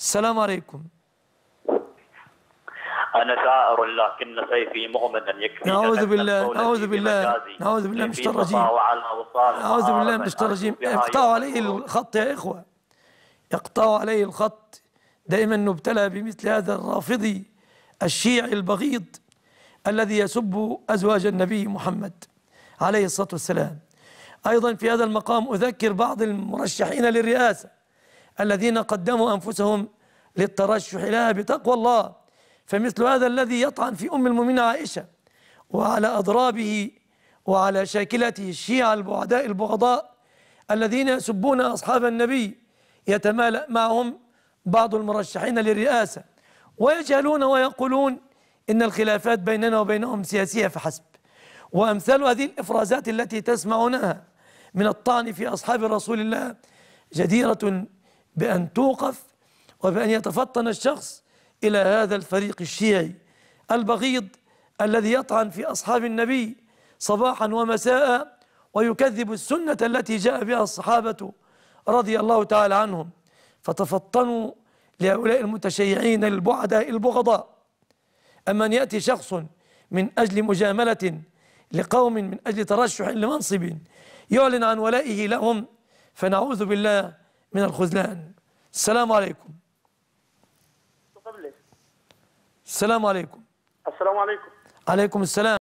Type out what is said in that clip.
السلام عليكم. أنا ثائر لكن سيفي مغمدا يكفي. نعوذ بالله نعوذ بالله نعوذ بالله من الشيطان الرجيم. نعوذ بالله من الشيطان الرجيم. اقطعوا عليه الخط يا إخوة. يقطعوا عليه الخط. دائما نبتلى بمثل هذا الرافضي الشيعي البغيض الذي يسب أزواج النبي محمد عليه الصلاة والسلام. أيضا في هذا المقام أذكر بعض المرشحين للرئاسة. الذين قدموا أنفسهم للترشح لها بتقوى الله. فمثل هذا الذي يطعن في أم المؤمنين عائشة وعلى أضرابه وعلى شاكلته الشيعة البعداء البغضاء الذين يسبون أصحاب النبي يتمالأ معهم بعض المرشحين للرئاسة ويجهلون ويقولون إن الخلافات بيننا وبينهم سياسية فحسب. وأمثال هذه الإفرازات التي تسمعونها من الطعن في أصحاب رسول الله جديرة بأن توقف وبأن يتفطن الشخص إلى هذا الفريق الشيعي البغيض الذي يطعن في أصحاب النبي صباحا ومساء ويكذب السنة التي جاء بها الصحابة رضي الله تعالى عنهم. فتفطنوا لهؤلاء المتشيعين البعداء البغضاء. أما أن يأتي شخص من أجل مجاملة لقوم من أجل ترشح لمنصب يعلن عن ولائه لهم فنعوذ بالله من الخذلان. السلام عليكم. السلام عليكم. السلام عليكم. عليكم السلام.